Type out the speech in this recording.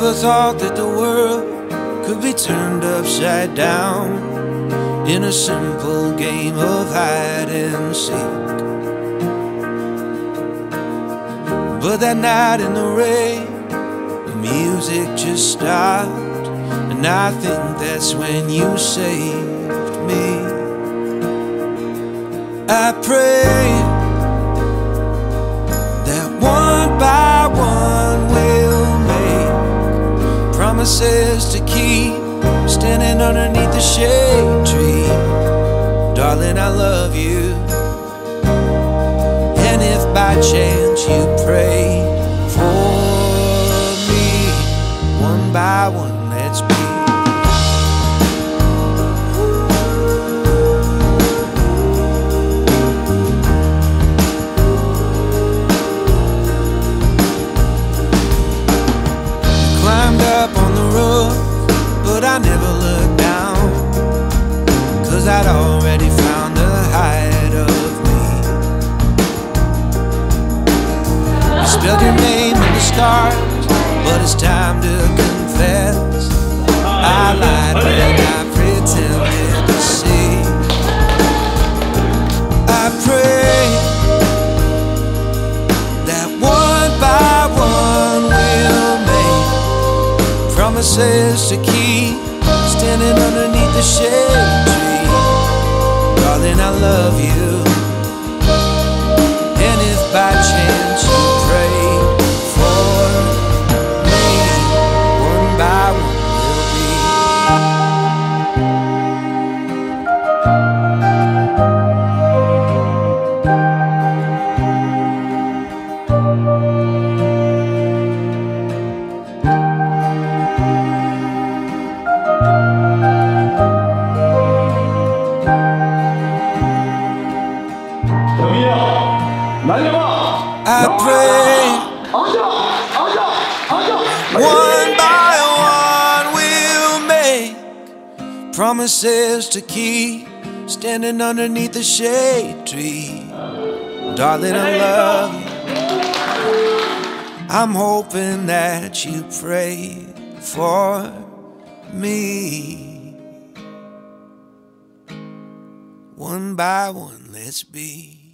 Never thought that the world could be turned upside down in a simple game of hide and seek. But that night in the rain, the music just stopped, and I think that's when you saved me. I pray promises to keep, standing underneath the shade tree. Darling, I love you. And if by chance you pray for me, one by one, let's be. I never looked down. Cause I'd already found the height of me. You spelled your name in the stars, but it's time to confess. I lied when I pretended to see. I pray that one by one we'll make promises to keep, standing underneath the shade tree. Darling, I love you. I pray one by one we'll make promises to keep, standing underneath the shade tree. Darling, I love you. I'm hoping that you pray for me. One by one, let's be.